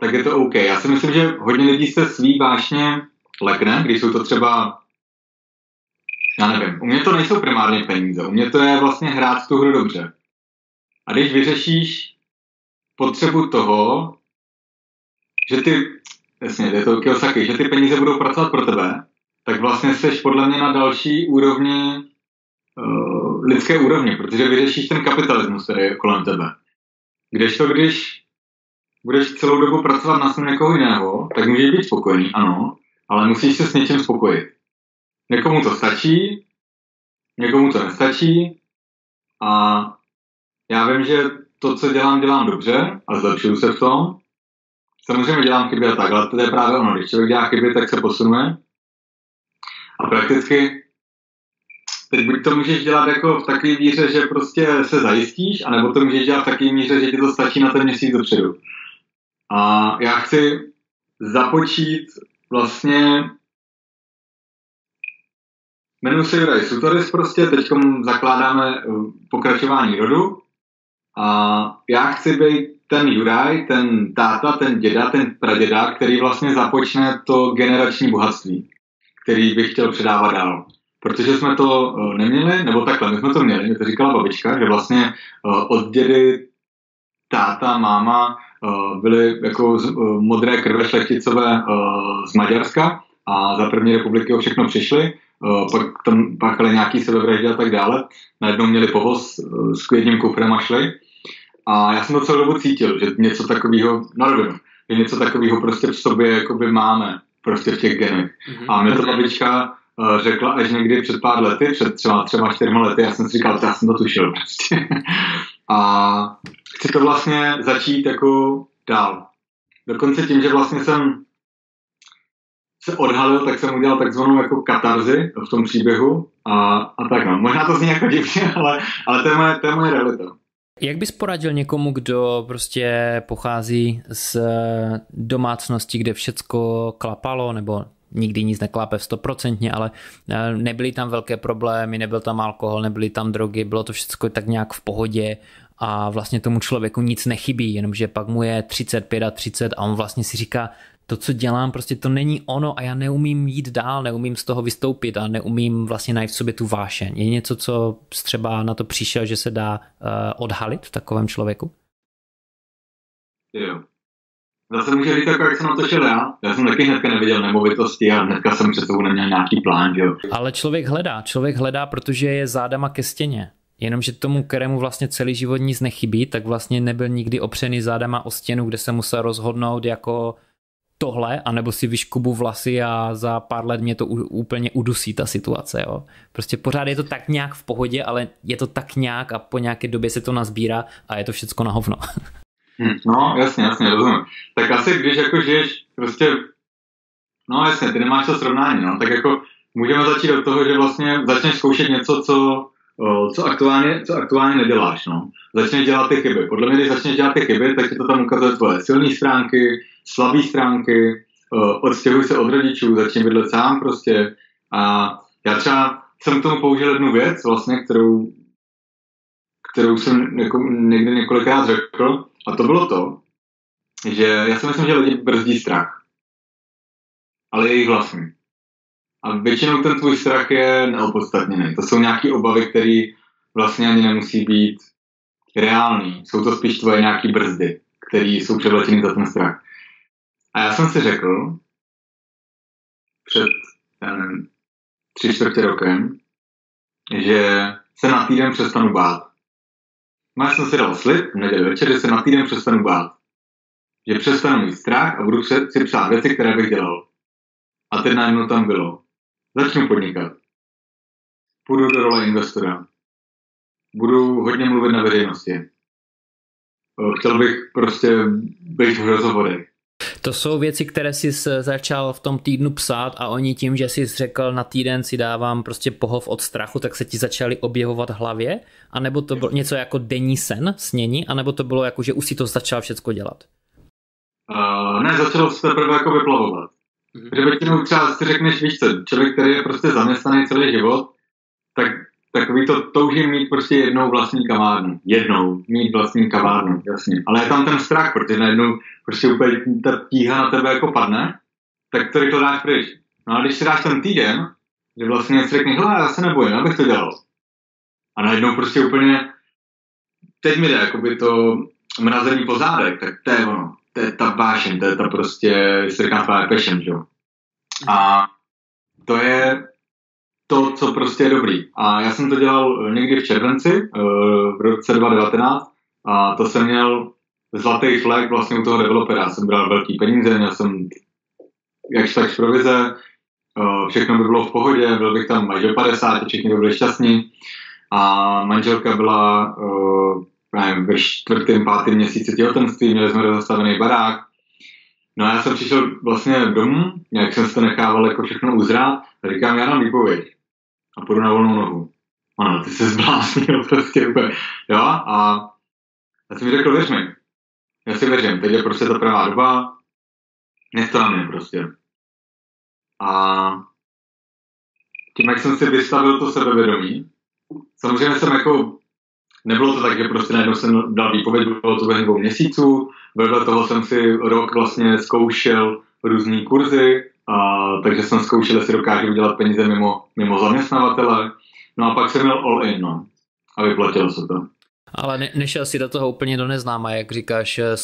tak je to OK. Já si myslím, že hodně lidí se svý vášně lekne, když jsou to třeba, já nevím, u mě to nejsou primárně peníze, u mě to je vlastně hrát tu hru dobře. A když vyřešíš potřebu toho, že ty, jasně, je to Kiyosaki, že ty peníze budou pracovat pro tebe, tak vlastně jsi podle mě na další úrovni, uh, lidské úrovni, protože vyřešíš ten kapitalismus, který je kolem tebe. Kdežto, když budeš celou dobu pracovat na svém někoho jiného, tak můžeš být spokojený, ano, ale musíš se s něčím spokojit. Někomu to stačí, někomu to nestačí a já vím, že to, co dělám, dělám dobře a zlepšuju se v tom. Samozřejmě dělám chyby a tak, ale to je právě ono. Když člověk dělá chyby, tak se posunuje. A prakticky teď buď to můžeš dělat jako v takové míře, že prostě se zajistíš, anebo to můžeš dělat v takové míře, že ti to stačí na ten měsíc dopředu. A já chci započít vlastně Jmenuji se Juraj Sutoris prostě, teď zakládáme eh, pokračování rodu a já chci být ten Juraj, ten táta, ten děda, ten praděda, který vlastně započne to generační bohatství, který bych chtěl předávat dál. Protože jsme to eh, neměli, nebo takhle, my jsme to měli, mě to říkala babička, že vlastně eh, od dědy, táta, máma byly jako modré krve šlechticové z Maďarska a za první republiky o všechno přišli Eh, pak tam páchali nějaký sebevraždy a tak dále. Najednou měli povoz eh, s jedním kufrem a šli. A já jsem to celou dobu cítil, že něco takového, na rovinu, že něco takového prostě v sobě jakoby máme, prostě v těch genech. Mm-hmm. A mě to babička řekla až někdy před pár lety, před třeba třema, čtyřma lety, já jsem si říkal, já jsem to tušil prostě. a chci to vlastně začít jako dál. Dokonce tím, že vlastně jsem se odhalil, tak jsem udělal takzvanou jako katarzi v tom příběhu a, a tak no. Možná to zní jako divně, ale, ale to, je moje, to je moje realita. Jak bys poradil někomu, kdo prostě pochází z domácnosti, kde všecko klapalo, nebo nikdy nic neklápe stoprocentně, ale eh, nebyly tam velké problémy, nebyl tam alkohol, nebyly tam drogy, bylo to všechno tak nějak v pohodě a vlastně tomu člověku nic nechybí, jenomže pak mu je 35 a 30 a on vlastně si říká, to, co dělám, prostě to není ono a já neumím jít dál, neumím z toho vystoupit a neumím vlastně najít v sobě tu vášeň. Je něco, co třeba na to přišel, že se dá uh, odhalit v takovém člověku? Jo. Zase může být jako, jak jsem na to šel já. Já jsem taky hnedka neviděl nemovitosti a hnedka jsem před sebou neměl nějaký plán, jo. Ale člověk hledá, člověk hledá, protože je zádama ke stěně. Jenomže tomu, kterému vlastně celý život nic nechybí, tak vlastně nebyl nikdy opřený zádama o stěnu, kde se musel rozhodnout jako tohle, anebo si vyškubu vlasy a za pár let mě to úplně udusí ta situace. Jo. Prostě pořád je to tak nějak v pohodě, ale je to tak nějak a po nějaké době se to nazbírá a je to všecko na hovno. Hm, no, jasně, jasně, rozumím. Tak asi když jako žiješ prostě, no jasně, ty nemáš to srovnání, no, tak jako můžeme začít od toho, že vlastně začneš zkoušet něco, co, co, aktuálně, co aktuálně neděláš, no. Začneš dělat ty chyby. Podle mě, když začneš dělat ty chyby, tak ti to tam ukazuje tvoje silné stránky, slabé stránky, odstěhuj se od rodičů, začni bydlet sám prostě. A já třeba jsem k tomu použil jednu věc, vlastně, kterou, kterou jsem jako někdy několikrát řekl, a to bylo to, že já si myslím, že lidi brzdí strach. Ale je jejich vlastní. A většinou ten tvůj strach je neopodstatněný. To jsou nějaké obavy, které vlastně ani nemusí být reální. Jsou to spíš tvoje nějaké brzdy, které jsou převlečeny za ten strach. A já jsem si řekl před ten, tři čtvrtě rokem, že se na týden přestanu bát. Já jsem si dal slib v neděli večer, že se na týden přestanu bát. Že přestanu mít strach a budu si psát věci, které bych dělal. A teď najednou tam bylo. Začnu podnikat. Půjdu do role investora. Budu hodně mluvit na veřejnosti. Chtěl bych prostě být v rozhovorech to jsou věci, které jsi začal v tom týdnu psát a oni tím, že jsi řekl na týden si dávám prostě pohov od strachu, tak se ti začaly objevovat v hlavě? A nebo to bylo něco jako denní sen, snění? A nebo to bylo jako, že už si to začal všechno dělat? Uh, ne, začalo se teprve jako vyplavovat. Mm-hmm. Že většinou třeba si řekneš, víš co, člověk, který je prostě zaměstnaný celý život, tak takový to toužím mít prostě jednou vlastní kavárnu. Jednou mít vlastní kavárnu, jasně. Ale je tam ten strach, protože najednou prostě úplně ta tíha na tebe jako padne, tak to rychle dáš pryč. No a když si dáš ten týden, že vlastně si řekne, hele, já se nebojím, abych to dělal. A najednou prostě úplně, teď mi jde jakoby to mrazení pozádek, tak to je ono, to je ta vášeň, to je ta prostě, se říká passion, že jo. A to je to, co prostě je dobrý. A já jsem to dělal někdy v červenci, eh, v roce 2019, a to jsem měl zlatý flag vlastně u toho developera. Jsem bral velký peníze, měl jsem jakž tak provize, eh, všechno by bylo v pohodě, byl bych tam až do 50, všichni by byli šťastní. A manželka byla uh, nevím, ve čtvrtém, pátém měsíci těhotenství, měli jsme zastavený barák. No a já jsem přišel vlastně domů, nějak jsem se to nechával jako všechno uzrát a říkám, já dám výpověď a půjdu na volnou nohu. Ano, ty se zbláznil prostě úplně. Jo, a já jsem mi řekl, věř mi, já si věřím, teď je prostě ta pravá doba, nech to na mě prostě. A tím, jak jsem si vystavil to sebevědomí, samozřejmě jsem jako, nebylo to tak, že prostě najednou jsem dal výpověď, bylo to během dvou měsíců, vedle toho jsem si rok vlastně zkoušel různé kurzy, a, takže jsem zkoušel, jestli dokážu udělat peníze mimo, mimo zaměstnavatele. No a pak jsem měl all in, no. A vyplatilo se to. Ale ne, nešel si do toho úplně do neznáma, jak říkáš, eh,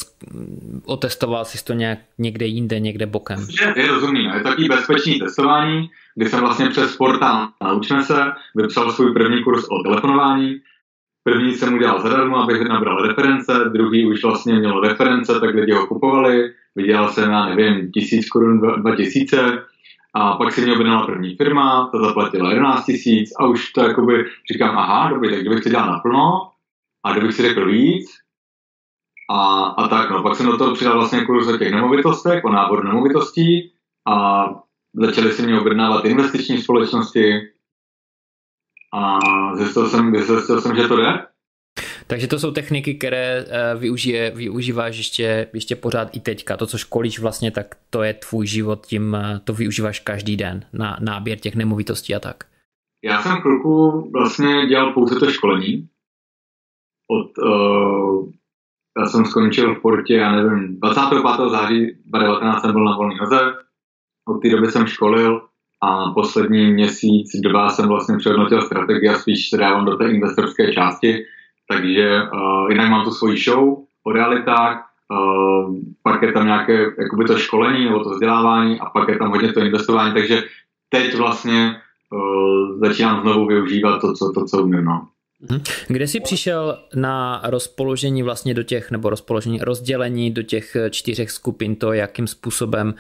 otestoval jsi to nějak někde jinde, někde bokem. Je, je rozumný, no. je to takový bezpečný testování, kdy jsem vlastně přes portál Naučme se vypsal svůj první kurz o telefonování. První jsem udělal zadarmo, abych nabral reference, druhý už vlastně měl reference, tak lidi ho kupovali, vydělal jsem, já nevím, tisíc korun, dva tisíce, a pak si mě objednala první firma, ta zaplatila 11 tisíc a už to jakoby říkám, aha, dobrý, tak kdybych to dělal naplno a kdybych si řekl víc a, a tak, no, pak jsem do toho přidal vlastně kurz o těch nemovitostech, o náboru nemovitostí a začaly si mě objednávat investiční společnosti a zjistil jsem, zjistil jsem, že to jde takže to jsou techniky, které eh, využije, využíváš ještě, ještě pořád i teďka. To, co školíš vlastně, tak to je tvůj život, tím eh, to využíváš každý den na náběr těch nemovitostí a tak. Já jsem chvilku vlastně dělal pouze to školení. Od, uh, já jsem skončil v portě, já nevím, 25. září 2019 jsem byl na volný noze. Od té doby jsem školil a poslední měsíc, dva jsem vlastně přehodnotil strategii a spíš se dávám do té investorské části, takže uh, jinak mám tu svoji show o realitách, uh, pak je tam nějaké jakoby to školení nebo to vzdělávání a pak je tam hodně to investování, takže teď vlastně uh, začínám znovu využívat to, co, to, co umím. No. Mhm. Kde jsi přišel na rozpoložení vlastně do těch, nebo rozpoložení, rozdělení do těch čtyřech skupin, to jakým způsobem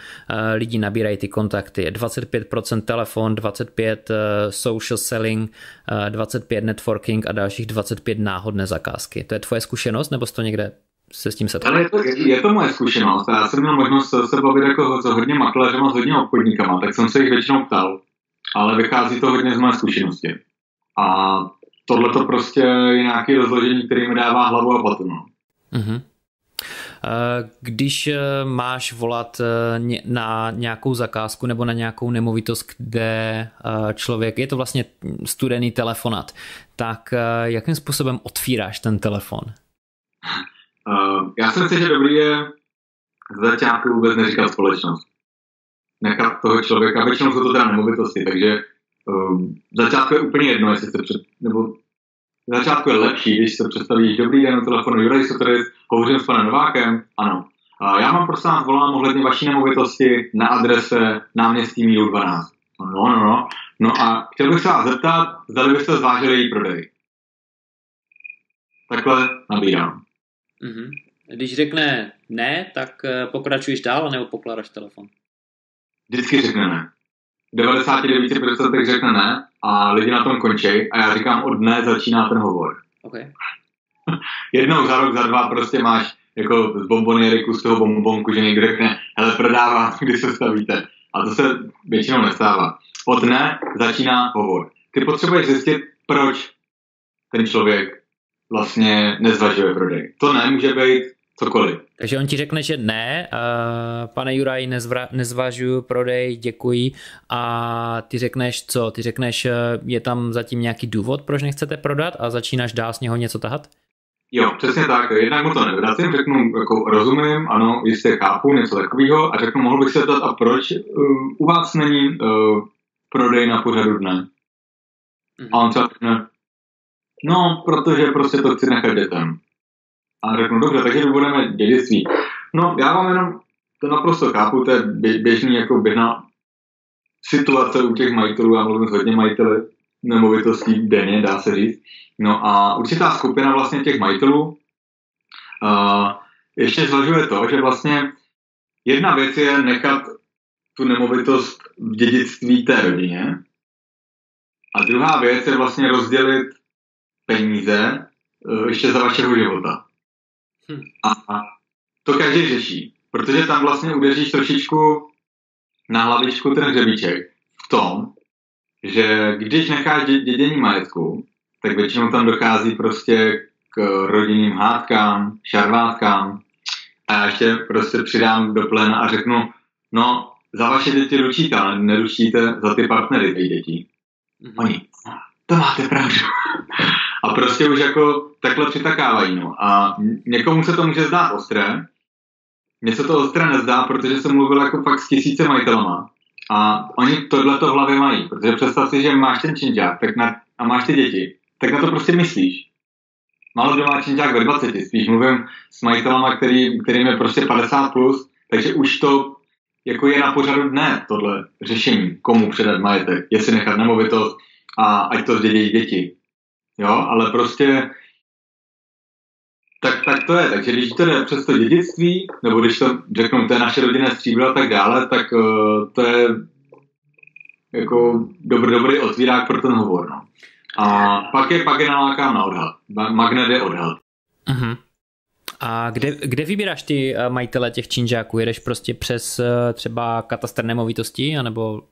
lidi nabírají ty kontakty? 25% telefon, 25 social selling, 25 networking a dalších 25 náhodné zakázky. To je tvoje zkušenost, nebo jsi to někde se s tím setkal? Ale je to, je to moje zkušenost. Já jsem měl možnost se bavit jako s hodně makléřema, s hodně obchodníkama, tak jsem se jich většinou ptal. Ale vychází to hodně z mé zkušenosti. A tohle to prostě je nějaké rozložení, který mi dává hlavu a patu. No. Uh-huh. Když eh, máš volat eh, na nějakou zakázku nebo na nějakou nemovitost, kde člověk, je to vlastně studený telefonat, tak jakým způsobem otvíráš ten telefon? Já si myslím, že dobrý je z začátku vůbec neříkat společnost. Nechat toho člověka, většinou jsou to teda nemovitosti, takže um, začátku je úplně jedno, jestli se před, nebo začátku je lepší, když se představíš, dobrý den, telefonu Juraj Soteris, hovořím s panem Novákem, ano. A já mám prostě vás volám ohledně vaší nemovitosti na adrese náměstí Míru 12. No, no, no. No a chtěl bych se vás zeptat, zda byste zvážili její prodej. Takhle nabírám. Mm-hmm. Když řekne ne, tak eh, pokračuješ dál, nebo pokládáš telefon? Vždycky řekne ne. 99% řekne ne a lidi na tom končí a já říkám, od dne začíná ten hovor. Okay. Jednou za rok, za dva prostě máš jako z bombonieriku, z toho bombonku, že někdo řekne, hele, prodávám, kdy se stavíte. A to se většinou nestává. Od dne začíná hovor. Ty potřebuješ zjistit, proč ten člověk vlastně nezvažuje prodej. To nemůže být cokoliv. Takže on ti řekne, že ne, uh, pane Juraj, nezvra, nezvažuju prodej, děkuji. A ty řekneš co? Ty řekneš, eh, je tam zatím nějaký důvod, proč nechcete prodat a začínáš dál z něho něco tahat? Jo, přesně tak. Jednak mu to nevracím, řeknu, jako rozumím, ano, jistě chápu, něco takového a řeknu, mohl bych se zeptat, a proč uh, u vás není uh, prodej na pořadu dne? Mm-hmm. A on se řekne, no, protože prostě to chci nechat dětem. A řeknu, dobře, takže budeme dědictví. No, já vám jenom to naprosto chápu, to je běžný jako běžná situace u těch majitelů, já mluvím hodně majiteli nemovitostí denně, dá se říct. No a určitá skupina vlastně těch majitelů uh, ještě zvažuje to, že vlastně jedna věc je nechat tu nemovitost v dědictví té rodině a druhá věc je vlastně rozdělit peníze uh, ještě za vašeho života. Hm. A to každý řeší, protože tam vlastně udeříš trošičku na hlavičku ten hřebíček v tom, že když necháš dědění majetku, tak většinou tam dochází prostě k rodinným hádkám, šarvátkám a já ještě prostě přidám do pléna a řeknu, no, za vaše děti ručíte, ale neručíte za ty partnery těch dětí. Mm-hmm. Oni, to máte pravdu. A prostě už jako takhle přitakávají. No. A někomu se to může zdát ostré, mně se to ostré nezdá, protože jsem mluvil jako fakt s tisíce majitelama. A oni tohle to v hlavě mají, protože představ si, že máš ten činžák tak na, a máš ty děti, tak na to prostě myslíš. Málo kdo má činžák ve 20, spíš mluvím s majitelama, který, kterým je prostě 50 plus, takže už to jako je na pořadu dne tohle řešení, komu předat majetek, jestli nechat nemovitost a ať to zdědějí děti. Jo, ale prostě tak, tak to je. Takže když to jde přes to dědictví, nebo když to řeknu, to je naše rodinné stříbro a tak dále, tak uh, to je jako dobrý, dobrý otvírák pro ten hovor. No. A pak je, pak je nalákám na odhad. Magnet je odhad. Uh-huh. A kde, kde vybíráš ty eh, majitele těch činžáků? Jedeš prostě přes eh, třeba katastr nemovitostí, anebo...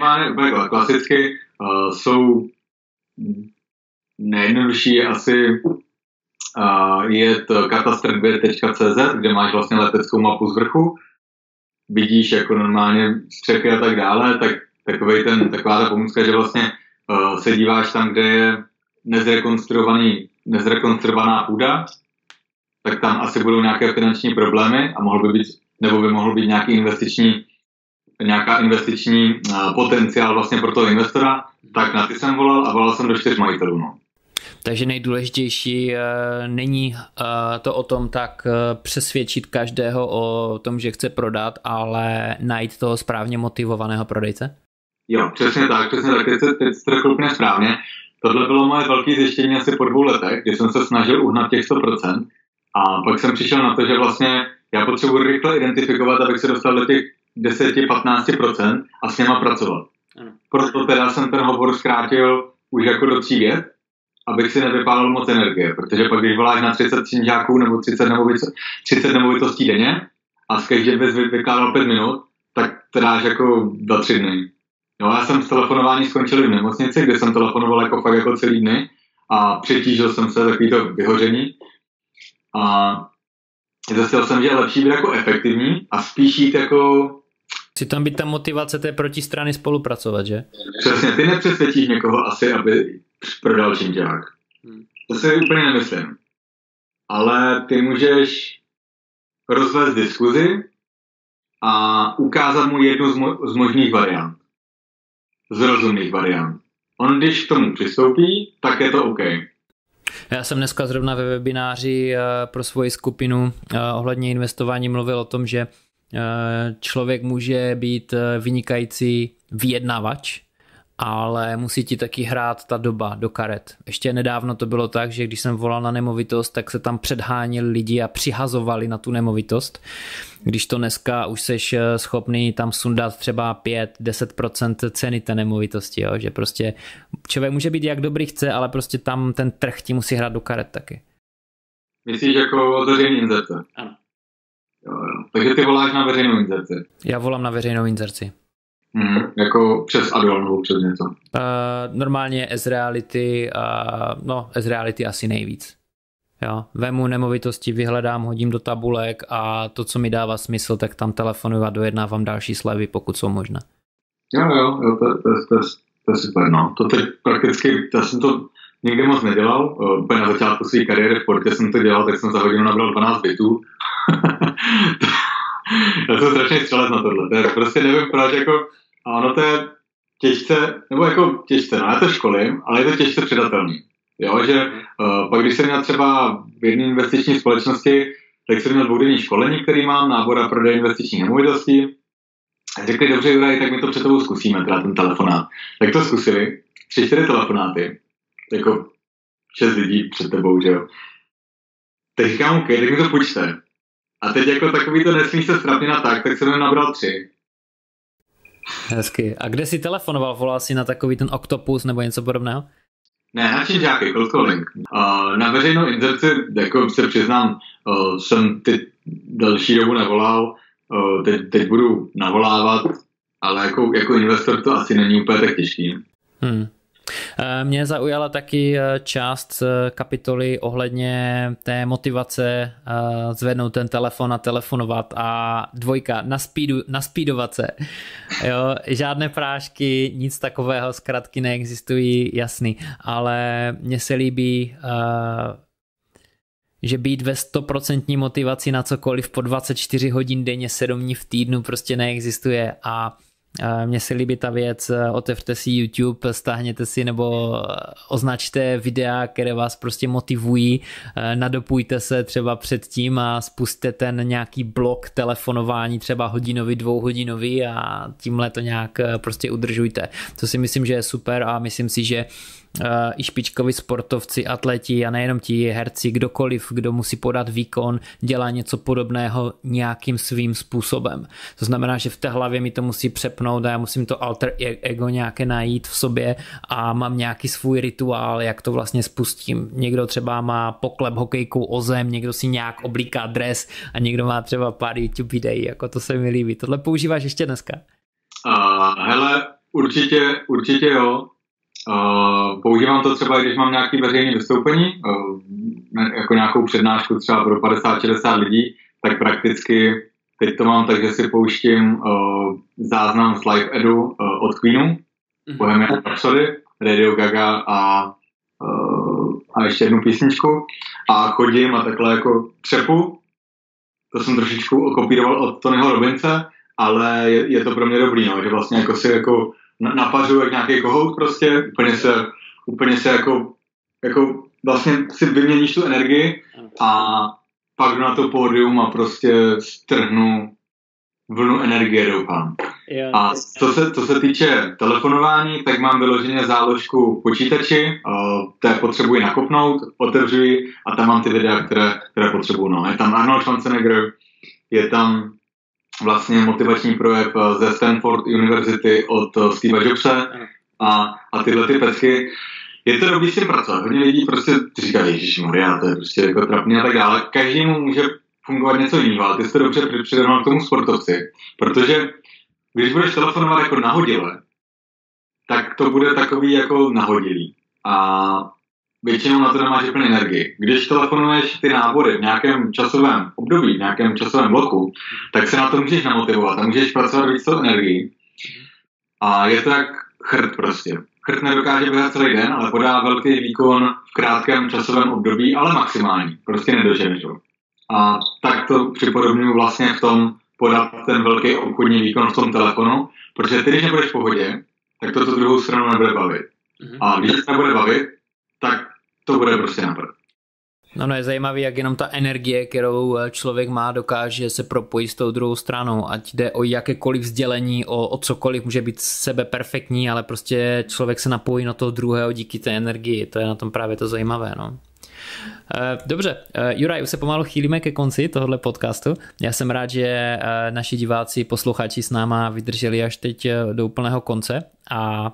Ale klasicky uh, jsou nejjednodušší asi je to katastr2.cz, kde máš vlastně leteckou mapu z vrchu, vidíš jako normálně střechy a tak dále, tak takový ten, taková ta pomůcka, že vlastně uh, se díváš tam, kde je nezrekonstruovaný, nezrekonstruovaná půda, tak tam asi budou nějaké finanční problémy a mohl by být, nebo by mohl být nějaký investiční, nějaká investiční uh, potenciál vlastně pro toho investora, tak na ty jsem volal a volal jsem do čtyř majitelů. No. Takže nejdůležitější uh, není uh, to o tom tak uh, přesvědčit každého o tom, že chce prodat, ale najít toho správně motivovaného prodejce? Jo, přesně tak, přesně tak, teď, teď jste řekl úplně správně. Tohle bylo moje velké zjištění asi po dvou letech, kdy jsem se snažil uhnat těch 100% a pak jsem přišel na to, že vlastně já potřebuji rychle identifikovat, abych se dostal do těch 10-15% a s něma pracovat. Ano. Proto teda jsem ten hovor zkrátil už jako do tří vět abych si nevypálil moc energie, protože pak, když voláš na 30 činžáků nebo 30, nemovitost, 30 nemovitostí denně a z každé bys vykládal 5 minut, tak to dáš jako dva, tři dny. Jo, já jsem s telefonování skončil v nemocnici, kde jsem telefonoval jako fakt jako celý dny a přetížil jsem se takový to vyhoření a zjistil jsem, že je lepší být jako efektivní a spíš jít jako si tam být ta motivace té protistrany spolupracovat, že? Přesně, ty nepřesvědčíš někoho asi, aby prodal činťák. Hmm. To si úplně nemyslím. Ale ty můžeš rozvést diskuzi a ukázat mu jednu z, mo- z možných variant. Z rozumných variant. On když k tomu přistoupí, tak je to OK. Já jsem dneska zrovna ve webináři eh, pro svoji skupinu eh, ohledně investování mluvil o tom, že eh, člověk může být vynikající vyjednavač, ale musí ti taky hrát ta doba do karet. Ještě nedávno to bylo tak, že když jsem volal na nemovitost, tak se tam předháněli lidi a přihazovali na tu nemovitost. Když to dneska už seš eh, schopný tam sundat třeba 5-10% ceny té nemovitosti, jo? že prostě člověk může být jak dobrý chce, ale prostě tam ten trh ti musí hrát do karet taky. Myslíš jako otevření inzerce? Ano. Jo, jo. Takže ty voláš na veřejnou inzerci? Já volám na veřejnou inzerci. Mm, jako přes Adol nebo přes něco? Uh, normálně S-Reality, uh, no S-Reality asi nejvíc. Jo, vemu nemovitosti, vyhledám, hodím do tabulek a to, co mi dává smysl, tak tam telefonuji a dojednávám další slevy, pokud jsou možné. Jo, jo, jo to, to, to, to je super, no. To teď prakticky, já jsem to nikdy moc nedělal, uh, úplně na začátku své kariéry v portě jsem to dělal, tak jsem za hodinu nabral 12 bytů. já jsem strašně střelec na tohle, to je, prostě nevím proč, jako a ono to je těžce, nebo jako těžce, no já to školím, ale je to těžce předatelný. Jo, že uh, pak když jsem měl třeba v jedné investiční společnosti, tak jsem měl dvoudenní školení, který mám, nábor a prodej investičních nemovitostí řekli, dobře, Juraj, tak my to před tebou zkusíme, teda ten telefonát. Tak to zkusili, tři, čtyři telefonáty, jako šest lidí před tebou, že jo. Teď říkám, OK, tak mi to počte. A teď jako takový to nesmí se strapně na tak, tak jsem nabral tři. Hezky. A kde jsi telefonoval? Volal jsi na takový ten Octopus nebo něco podobného? Ne, na činžáky, cold calling. Uh, na veřejnou inzerci, jako se přiznám, uh, jsem ty další dobu nevolal, uh, teď, teď budu navolávat, ale jako, jako investor to asi není úplně tak těžký. Hmm. Eh, mě zaujala taky eh, část eh, kapitoly ohledně té motivace zvednout ten telefon a telefonovat a dvojka, naspídovat se. Jo, žádné prášky, nic takového, zkratky neexistují, jasný, ale mně se líbí že být ve 100% motivaci na cokoliv po 24 hodin denně, 7 dní v týdnu prostě neexistuje a mně se líbí ta věc, otevřte si YouTube, stáhněte si nebo označte videa, které vás prostě motivují, nadopujte se třeba předtím a spustte ten nějaký blok telefonování, třeba hodinový, dvouhodinový a tímhle to nějak prostě udržujte. To si myslím, že je super a myslím si, že i špičkoví sportovci, atleti a nejenom ti herci, kdokoliv, kdo musí podat výkon, dělá něco podobného nějakým svým způsobem. To znamená, že v té hlavě mi to musí přepnout a já musím to alter e- ego nějaké najít v sobě a mám nějaký svůj rituál, jak to vlastně spustím. Někdo třeba má poklep hokejkou o zem, někdo si nějak oblíká dres a někdo má třeba pár YouTube videí, jako to se mi líbí. Tohle používáš ještě dneska? Uh, hele, určitě, určitě jo. Uh, používám to třeba, když mám nějaký veřejný vystoupení, uh, jako nějakou přednášku třeba pro 50-60 lidí, tak prakticky teď to mám tak, že si pouštím uh, záznam z live edu uh, od Queenu, mm-hmm. Bohemian Rhapsody, Radio Gaga a, uh, a ještě jednu písničku a chodím a takhle jako třepu. To jsem trošičku okopíroval od Tonyho Robince, ale je, je to pro mě dobrý, no, že vlastně jako si jako napařuju jak nějaký kohout prostě, úplně se, úplně se jako, jako vlastně si vyměníš tu energii a pak na to pódium a prostě strhnu vlnu energie, doufám. A co se, co se týče telefonování, tak mám vyloženě záložku počítači, té potřebuji nakopnout, otevřu a tam mám ty videa, které, které potřebuji. No. Je tam Arnold Schwarzenegger, je tam vlastně motivační projev eh, ze Stanford University od eh, Steve Jobse a, a tyhle ty pecky. Je to dobrý s tím pracovat. Hodně lidí prostě říkají, Ježíš Maria, to je prostě jako trapný a tak dále. Každému může fungovat něco jiného, ale ty jsi to dobře přirovnal k tomu sportovci. Protože když budeš telefonovat jako nahodile, tak to bude takový jako nahodilý. A většinou na to nemáš úplně energii. Když telefonuješ ty nábory v nějakém časovém období, v nějakém časovém bloku, tak se na to můžeš namotivovat a můžeš pracovat víc tou energií. A je to jak chrt prostě. Chrt nedokáže běhat celý den, ale podá velký výkon v krátkém časovém období, ale maximální. Prostě nedoženeš ho. A tak to připodobňuji vlastně v tom podat ten velký obchodní výkon v tom telefonu, protože ty, když nebudeš v pohodě, tak to tu druhou stranu nebude bavit. Mhm. A když se nebude bavit, tak to bude prostě naprd. No, no je zajímavý, jak jenom ta energie, kterou eh, člověk má, dokáže se propojit s tou druhou stranou, ať jde o jakékoliv vzdělení, o, o cokoliv, může být sebe perfektní, ale prostě člověk se napojí na toho druhého díky té energii, to je na tom právě to zajímavé, no. Eh, dobře, eh, Juraj, už se pomalu chýlíme ke konci tohohle podcastu. Já jsem rád, že naši diváci, posluchači s náma vydrželi až teď do úplného konce a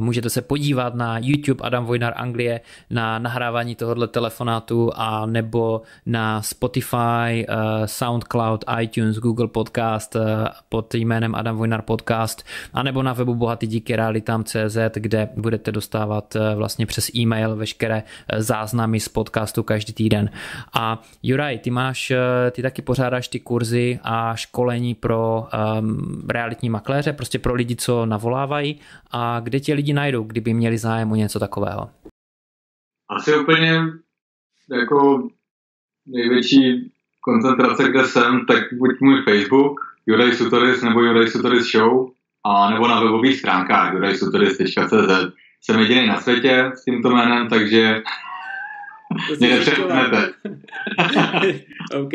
můžete se podívat na YouTube Adam Vojnar Anglie na nahrávání tohohle telefonátu a nebo na Spotify, eh, SoundCloud, iTunes, Google Podcast eh, pod jménem Adam Vojnar Podcast a nebo na webu bohatý díky realitám.cz, kde budete dostávat vlastně přes e-mail veškeré záznamy z podcastu každý týden. A Juraj, ty máš, ty taky pořádáš ty kurzy a školení pro um, realitní makléře, prostě pro lidi, co navolávají a kde tě lidi najdou, kdyby měli zájem o něco takového? Asi úplně jako největší koncentrace, kde jsem, tak buď můj Facebook, Juraj Sutoris nebo Juraj Sutoris Show, a nebo na webových stránkách jurajsutoris.cz. Jsem jediný na světě s tímto jménem, takže mě nepřehnete. OK.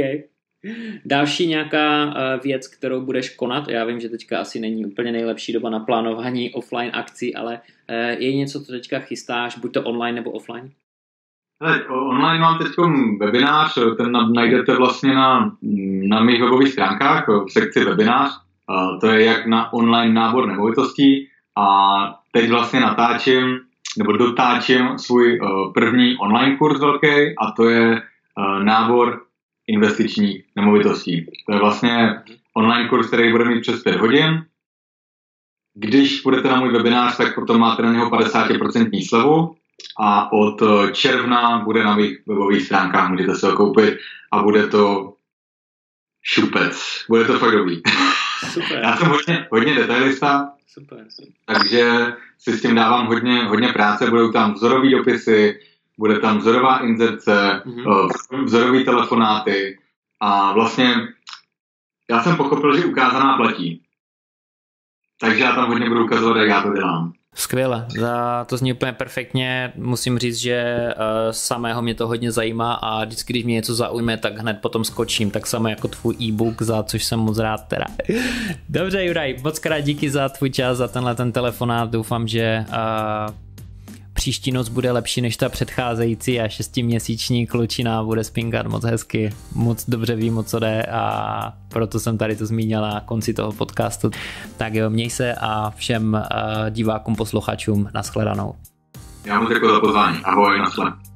Další nějaká eh, věc, kterou budeš konat, já vím, že teďka asi není úplně nejlepší doba na plánování offline akcí, ale eh, je něco, co teďka chystáš, buď to online nebo offline? Hele, online mám teď webinář, ten najdete vlastně na, na mých webových stránkách v sekci webinář. To je jak na online nábor nemovitostí a teď vlastně natáčím nebo dotáčím svůj první online kurz velký a to je nábor investičních nemovitostí. To je vlastně online kurz, který bude mít přes 5 hodin. Když budete na můj webinář, tak potom máte na něho 50% slevu a od června bude na mých webových stránkách, můžete se ho koupit a bude to šupec. Bude to fakt dobrý. Super. Já jsem hodně, hodně detailista, super, super. takže si s tím dávám hodně, hodně práce. Budou tam vzorové dopisy, bude tam vzorová inzerce, mm-hmm. vzorové telefonáty a vlastně já jsem pochopil, že ukázaná platí. Takže já tam hodně budu ukazovat, jak já to dělám. Skvěle, to zní úplně perfektně. Musím říct, že eh, samého mě to hodně zajímá a vždycky, když mě něco zaujme, tak hned potom skočím, tak samé jako tvůj e-book, za což jsem moc rád teda. Dobře, Juraj, moc krát díky za tvůj čas, za tenhle ten telefonát. Doufám, že uh, příští noc bude lepší než ta předcházející a šestiměsíční klučina bude spinkat moc hezky, moc dobře ví, o co jde a proto jsem tady to zmínila na konci toho podcastu. Tak jo, měj se a všem uh, divákům, posluchačům nashledanou. Já mu děkuji za pozvání. Ahoj, nashledanou.